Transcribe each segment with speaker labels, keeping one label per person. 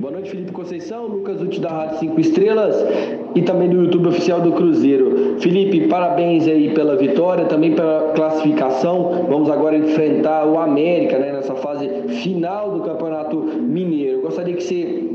Speaker 1: Boa noite, Felipe Conceição, Lucas Uti da Rádio 5 Estrelas e também do YouTube oficial do Cruzeiro. Felipe, parabéns aí pela vitória, também pela classificação. Vamos agora enfrentar o América né, nessa fase final do Campeonato Mineiro. Gostaria que você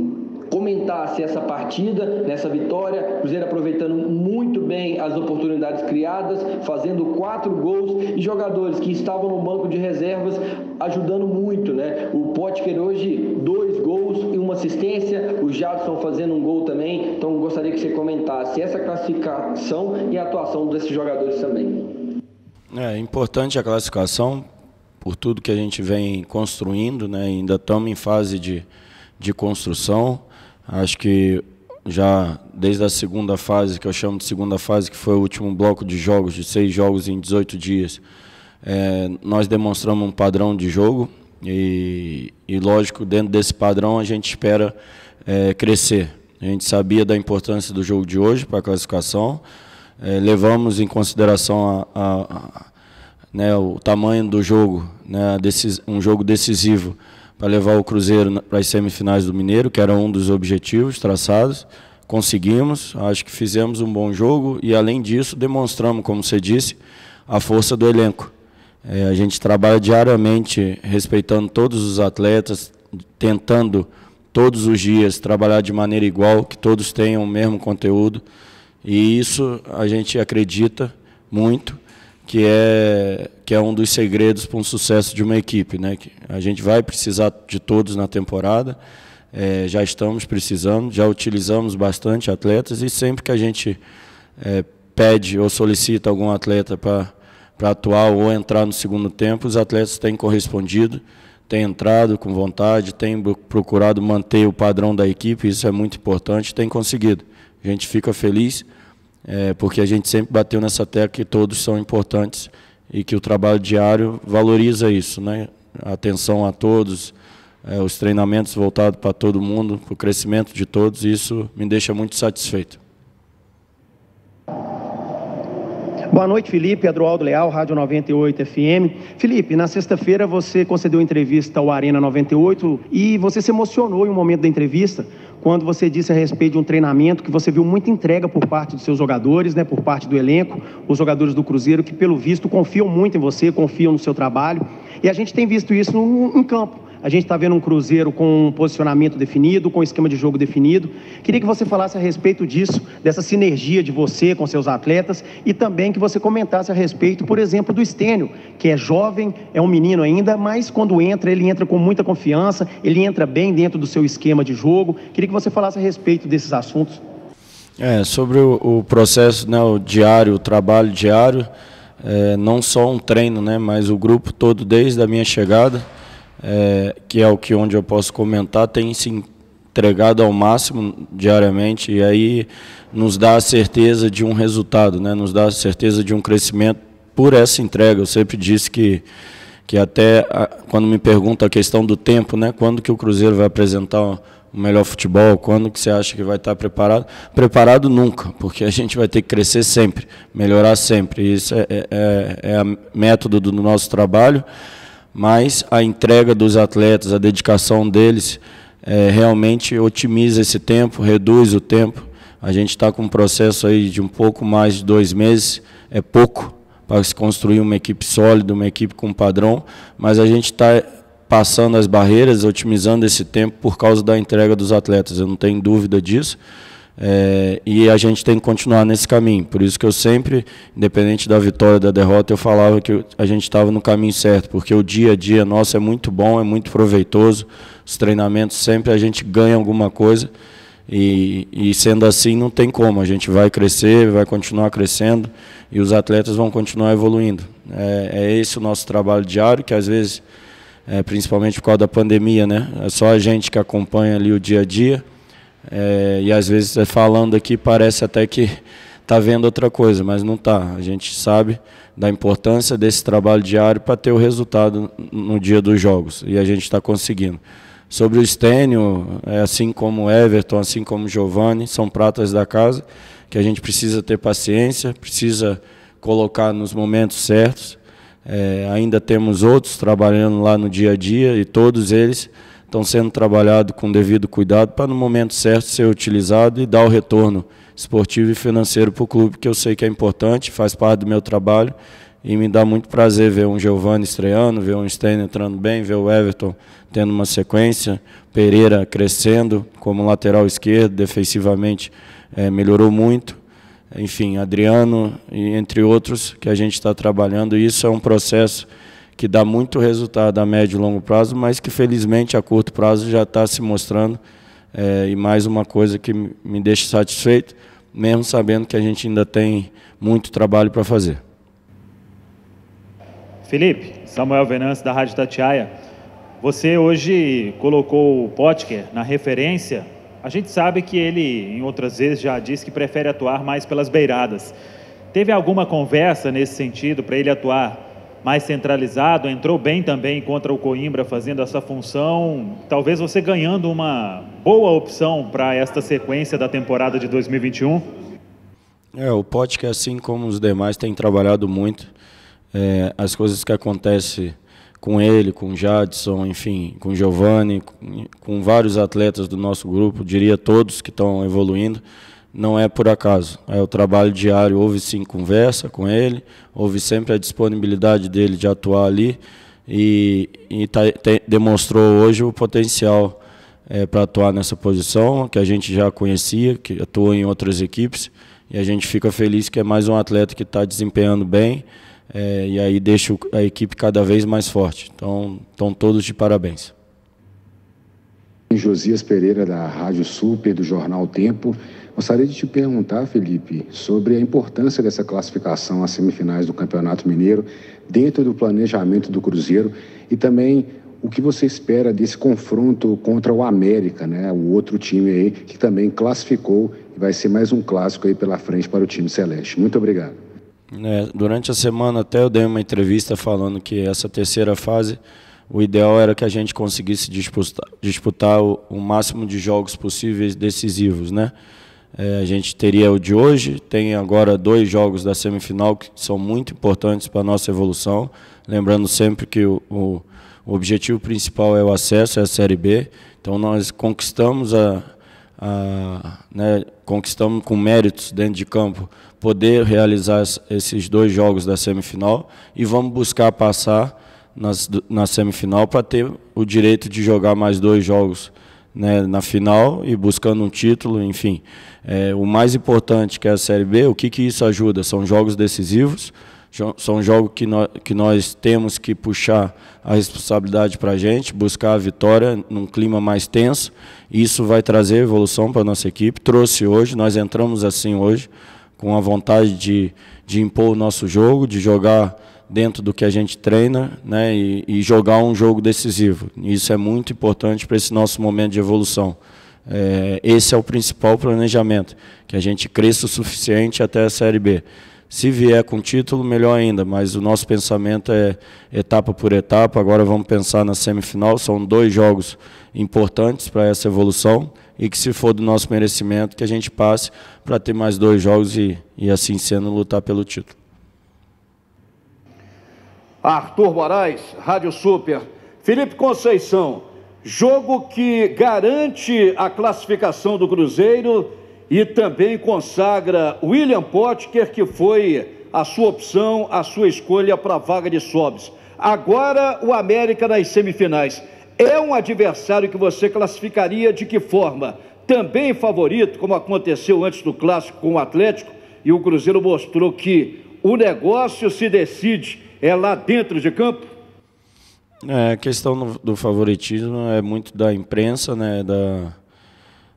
Speaker 1: comentasse essa partida, nessa vitória. Cruzeiro aproveitando muito bem as oportunidades criadas, fazendo quatro gols e jogadores que estavam no banco de reservas ajudando muito, né? O Potker hoje, dois gols e uma assistência, o Jadson fazendo um gol também. Então gostaria que você comentasse essa classificação e a atuação desses jogadores também.
Speaker 2: É importante a classificação por tudo que a gente vem construindo, né? Ainda estamos em fase de, de construção. Acho que já desde a segunda fase, que eu chamo de segunda fase, que foi o último bloco de jogos, de seis jogos em 18 dias, é, nós demonstramos um padrão de jogo e, e, lógico, dentro desse padrão a gente espera é, crescer. A gente sabia da importância do jogo de hoje para a classificação, é, levamos em consideração a, a, a, né, o tamanho do jogo, né, um jogo decisivo para levar o Cruzeiro para as semifinais do Mineiro, que era um dos objetivos traçados. Conseguimos, acho que fizemos um bom jogo e, além disso, demonstramos, como você disse, a força do elenco. É, a gente trabalha diariamente respeitando todos os atletas, tentando todos os dias trabalhar de maneira igual, que todos tenham o mesmo conteúdo. E isso a gente acredita muito que é, que é um dos segredos para um sucesso de uma equipe. Né? A gente vai precisar de todos na temporada, é, já estamos precisando, já utilizamos bastante atletas e sempre que a gente é, pede ou solicita algum atleta para atuar ou entrar no segundo tempo, os atletas têm correspondido, têm entrado com vontade, têm procurado manter o padrão da equipe, isso é muito importante, têm conseguido. A gente fica feliz é, porque a gente sempre bateu nessa tecla que todos são importantes e que o trabalho diário valoriza isso, né? A atenção a todos, é, os treinamentos voltados para todo mundo, para o crescimento de todos, isso me deixa muito satisfeito.
Speaker 3: Boa noite, Felipe. Adroaldo Leal, Rádio 98 FM. Felipe, na sexta-feira você concedeu entrevista ao Arena 98 e você se emocionou em um momento da entrevista quando você disse a respeito de um treinamento que você viu muita entrega por parte dos seus jogadores, né, por parte do elenco, os jogadores do Cruzeiro que pelo visto confiam muito em você, confiam no seu trabalho. E a gente tem visto isso em campo. A gente está vendo um Cruzeiro com um posicionamento definido, com um esquema de jogo definido. Queria que você falasse a respeito disso, dessa sinergia de você com seus atletas e também que você comentasse a respeito, por exemplo, do Estênio, que é jovem, é um menino ainda, mas quando entra, ele entra com muita confiança, ele entra bem dentro do seu esquema de jogo. Queria que você falasse a respeito desses assuntos.
Speaker 2: É, sobre o, o processo, né, o diário, o trabalho diário, é, não só um treino, né, mas o grupo todo desde a minha chegada é, que é o que onde eu posso comentar, tem se entregado ao máximo diariamente e aí nos dá a certeza de um resultado, né? nos dá a certeza de um crescimento por essa entrega. Eu sempre disse que, que até a, quando me pergunta a questão do tempo, né? quando que o Cruzeiro vai apresentar o melhor futebol, quando que você acha que vai estar preparado? Preparado nunca, porque a gente vai ter que crescer sempre, melhorar sempre. Isso é, é, é, é método do nosso trabalho mas a entrega dos atletas, a dedicação deles, é, realmente otimiza esse tempo, reduz o tempo. A gente está com um processo aí de um pouco mais de dois meses, é pouco para se construir uma equipe sólida, uma equipe com padrão, mas a gente está passando as barreiras, otimizando esse tempo por causa da entrega dos atletas, eu não tenho dúvida disso. É, e a gente tem que continuar nesse caminho. Por isso que eu sempre, independente da vitória da derrota, eu falava que a gente estava no caminho certo, porque o dia a dia nosso é muito bom, é muito proveitoso. Os treinamentos sempre a gente ganha alguma coisa. E, e sendo assim, não tem como. A gente vai crescer, vai continuar crescendo e os atletas vão continuar evoluindo. É, é esse o nosso trabalho diário, que às vezes, é, principalmente por causa da pandemia, né, é só a gente que acompanha ali o dia a dia é, e às vezes falando aqui parece até que está vendo outra coisa, mas não está. A gente sabe da importância desse trabalho diário para ter o resultado no dia dos jogos e a gente está conseguindo. Sobre o Stênio, é assim como Everton, assim como Giovanni, são pratas da casa que a gente precisa ter paciência, precisa colocar nos momentos certos. É, ainda temos outros trabalhando lá no dia a dia e todos eles estão sendo trabalhados com devido cuidado para no momento certo ser utilizado e dar o retorno esportivo e financeiro para o clube, que eu sei que é importante, faz parte do meu trabalho e me dá muito prazer ver um Giovanni estreando, ver um Stein entrando bem, ver o Everton tendo uma sequência, Pereira crescendo como lateral esquerdo, defensivamente é, melhorou muito. Enfim, Adriano e entre outros que a gente está trabalhando. Isso é um processo que dá muito resultado a médio e longo prazo, mas que felizmente a curto prazo já está se mostrando. É, e mais uma coisa que me deixa satisfeito, mesmo sabendo que a gente ainda tem muito trabalho para fazer.
Speaker 4: Felipe, Samuel Venâncio da Rádio Tatiaia. Você hoje colocou o Potker na referência. A gente sabe que ele, em outras vezes, já disse que prefere atuar mais pelas beiradas. Teve alguma conversa nesse sentido para ele atuar mais centralizado, entrou bem também contra o Coimbra fazendo essa função. Talvez você ganhando uma boa opção para esta sequência da temporada de 2021.
Speaker 2: É, o que assim como os demais tem trabalhado muito é, as coisas que acontecem com ele, com o Jadson, enfim, com o Giovanni, com, com vários atletas do nosso grupo, diria todos que estão evoluindo não é por acaso. É o trabalho diário, houve sim conversa com ele, houve sempre a disponibilidade dele de atuar ali e, e tá, demonstrou hoje o potencial é, para atuar nessa posição, que a gente já conhecia, que atua em outras equipes, e a gente fica feliz que é mais um atleta que está desempenhando bem, é, e aí deixa a equipe cada vez mais forte. Então, estão todos de parabéns.
Speaker 5: Josias Pereira, da Rádio Super, do Jornal Tempo. Gostaria de te perguntar, Felipe, sobre a importância dessa classificação às semifinais do Campeonato Mineiro dentro do planejamento do Cruzeiro e também o que você espera desse confronto contra o América, né? O outro time aí que também classificou e vai ser mais um clássico aí pela frente para o time celeste. Muito obrigado.
Speaker 2: É, durante a semana até eu dei uma entrevista falando que essa terceira fase o ideal era que a gente conseguisse disputar, disputar o, o máximo de jogos possíveis decisivos, né? É, a gente teria o de hoje, tem agora dois jogos da semifinal que são muito importantes para a nossa evolução. Lembrando sempre que o, o, objetivo principal é o acesso, é a Série B. Então nós conquistamos a, a né, conquistamos com méritos dentro de campo poder realizar esses dois jogos da semifinal e vamos buscar passar nas, na semifinal para ter o direito de jogar mais dois jogos né, na final e buscando um título, enfim. É, o mais importante que é a Série B, o que, que isso ajuda? São jogos decisivos, são jogos que nós, que nós temos que puxar a responsabilidade para a gente, buscar a vitória num clima mais tenso. Isso vai trazer evolução para a nossa equipe. Trouxe hoje, nós entramos assim hoje, com a vontade de, de impor o nosso jogo, de jogar dentro do que a gente treina né, e, e jogar um jogo decisivo. Isso é muito importante para esse nosso momento de evolução. É, esse é o principal planejamento, que a gente cresça o suficiente até a Série B. Se vier com título, melhor ainda, mas o nosso pensamento é etapa por etapa. Agora vamos pensar na semifinal. São dois jogos importantes para essa evolução e que, se for do nosso merecimento, que a gente passe para ter mais dois jogos e, e assim sendo, lutar pelo título.
Speaker 6: Arthur Moraes, Rádio Super. Felipe Conceição, jogo que garante a classificação do Cruzeiro e também consagra William Potker, que foi a sua opção, a sua escolha para a vaga de Sobs. Agora o América nas semifinais. É um adversário que você classificaria de que forma? Também favorito, como aconteceu antes do clássico com o Atlético, e o Cruzeiro mostrou que o negócio se decide é lá dentro de campo?
Speaker 2: É, a questão do favoritismo é muito da imprensa, né, da,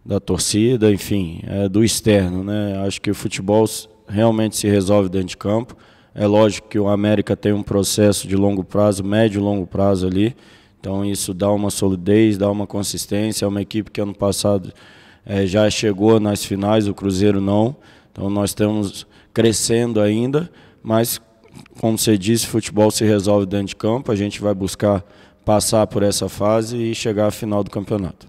Speaker 2: da torcida, enfim, é do externo. Né? Acho que o futebol realmente se resolve dentro de campo. É lógico que o América tem um processo de longo prazo, médio e longo prazo ali. Então isso dá uma solidez, dá uma consistência. É uma equipe que ano passado é, já chegou nas finais, o Cruzeiro não. Então nós estamos crescendo ainda, mas como você disse, futebol se resolve dentro de campo. A gente vai buscar passar por essa fase e chegar à final do campeonato.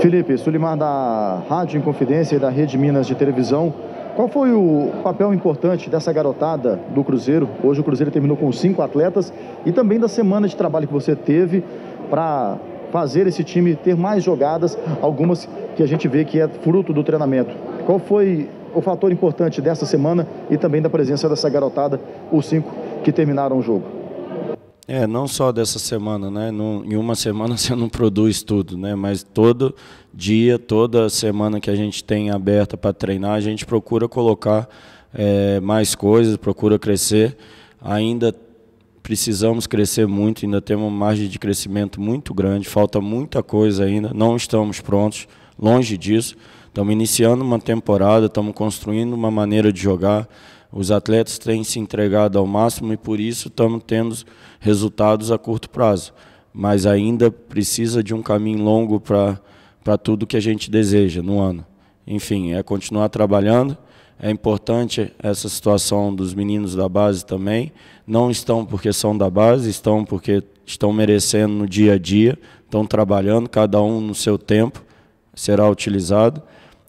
Speaker 7: Felipe, Sulimar da Rádio Inconfidência e da Rede Minas de Televisão. Qual foi o papel importante dessa garotada do Cruzeiro? Hoje o Cruzeiro terminou com cinco atletas e também da semana de trabalho que você teve para fazer esse time ter mais jogadas, algumas que a gente vê que é fruto do treinamento. Qual foi o fator importante dessa semana e também da presença dessa garotada, os cinco que terminaram o jogo?
Speaker 2: É, não só dessa semana, né? Em uma semana você não produz tudo, né? Mas todo dia, toda semana que a gente tem aberta para treinar, a gente procura colocar é, mais coisas, procura crescer. Ainda precisamos crescer muito, ainda temos uma margem de crescimento muito grande, falta muita coisa ainda, não estamos prontos, longe disso. Estamos iniciando uma temporada, estamos construindo uma maneira de jogar. Os atletas têm se entregado ao máximo e por isso estamos tendo resultados a curto prazo. Mas ainda precisa de um caminho longo para tudo que a gente deseja no ano. Enfim, é continuar trabalhando. É importante essa situação dos meninos da base também. Não estão porque são da base, estão porque estão merecendo no dia a dia, estão trabalhando, cada um no seu tempo será utilizado.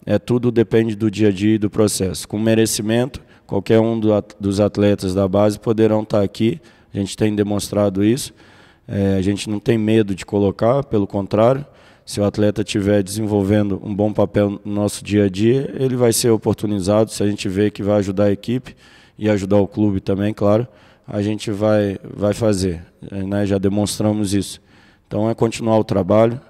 Speaker 2: É tudo depende do dia a dia e do processo. Com merecimento, qualquer um do, dos atletas da base poderão estar aqui. A gente tem demonstrado isso. É, a gente não tem medo de colocar, pelo contrário, se o atleta estiver desenvolvendo um bom papel no nosso dia a dia, ele vai ser oportunizado. Se a gente vê que vai ajudar a equipe e ajudar o clube também, claro, a gente vai, vai fazer. Né? Já demonstramos isso. Então é continuar o trabalho,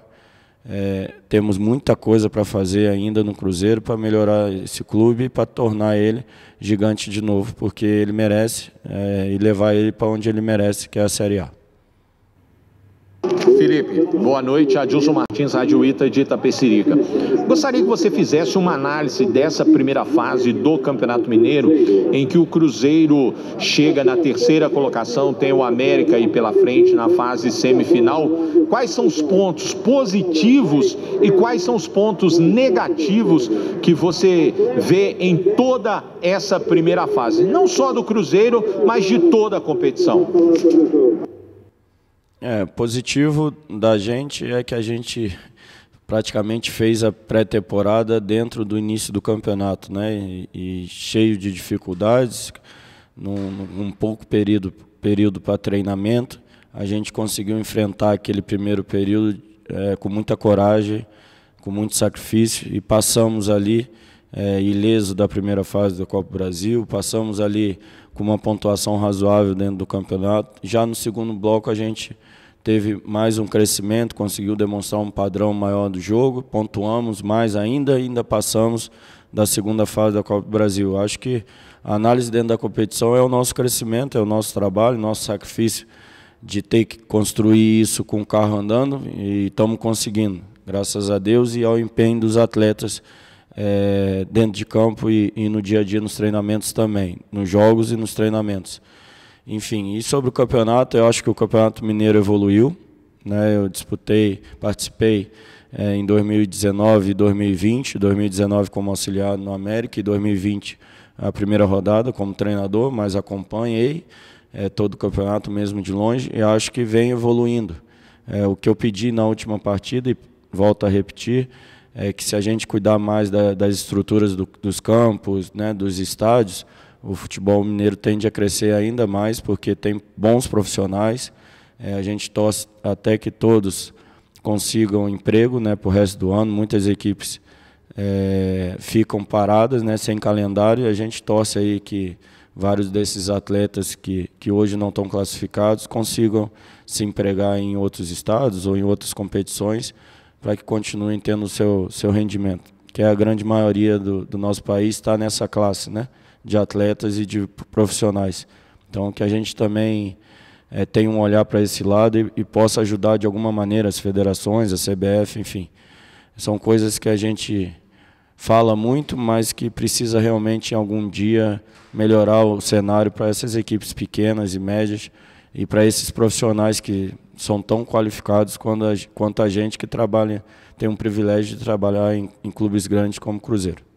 Speaker 2: é, temos muita coisa para fazer ainda no Cruzeiro para melhorar esse clube e para tornar ele gigante de novo, porque ele merece é, e levar ele para onde ele merece, que é a Série A.
Speaker 8: Felipe, boa noite. Adilson Martins, Rádio Ita de Itapecerica. Gostaria que você fizesse uma análise dessa primeira fase do Campeonato Mineiro, em que o Cruzeiro chega na terceira colocação, tem o América aí pela frente na fase semifinal. Quais são os pontos positivos e quais são os pontos negativos que você vê em toda essa primeira fase? Não só do Cruzeiro, mas de toda a competição.
Speaker 2: É, positivo da gente é que a gente praticamente fez a pré-temporada dentro do início do campeonato, né? E, e cheio de dificuldades, num, num pouco período período para treinamento, a gente conseguiu enfrentar aquele primeiro período é, com muita coragem, com muito sacrifício e passamos ali é, ileso da primeira fase da Copa Brasil, passamos ali com uma pontuação razoável dentro do campeonato. Já no segundo bloco a gente teve mais um crescimento, conseguiu demonstrar um padrão maior do jogo, pontuamos mais ainda, ainda passamos da segunda fase da Copa do Brasil. Acho que a análise dentro da competição é o nosso crescimento, é o nosso trabalho, nosso sacrifício de ter que construir isso com o carro andando e estamos conseguindo, graças a Deus e ao empenho dos atletas é, dentro de campo e, e no dia a dia nos treinamentos também, nos jogos e nos treinamentos. Enfim, e sobre o campeonato, eu acho que o Campeonato Mineiro evoluiu. Né? Eu disputei, participei é, em 2019 e 2020, 2019 como auxiliar no América e 2020 a primeira rodada como treinador, mas acompanhei é, todo o campeonato mesmo de longe e acho que vem evoluindo. É, o que eu pedi na última partida, e volto a repetir, é que se a gente cuidar mais da, das estruturas do, dos campos, né, dos estádios, o futebol mineiro tende a crescer ainda mais porque tem bons profissionais. É, a gente torce até que todos consigam emprego né, para o resto do ano. Muitas equipes é, ficam paradas, né, sem calendário. A gente torce aí que vários desses atletas que, que hoje não estão classificados consigam se empregar em outros estados ou em outras competições para que continuem tendo o seu, seu rendimento, que é a grande maioria do, do nosso país está nessa classe, né? de atletas e de profissionais. Então, que a gente também é, tenha um olhar para esse lado e, e, possa ajudar de alguma maneira as federações, a CBF, enfim. São coisas que a gente fala muito, mas que precisa realmente, em algum dia, melhorar o cenário para essas equipes pequenas e médias e para esses profissionais que são tão qualificados quanto a, quanto a gente que trabalha, tem um privilégio de trabalhar em, em clubes grandes como Cruzeiro.